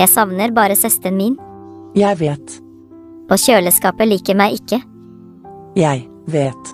Jeg savner bare søsteren min. Jeg vet. Og kjøleskapet liker meg ikke. Jeg vet.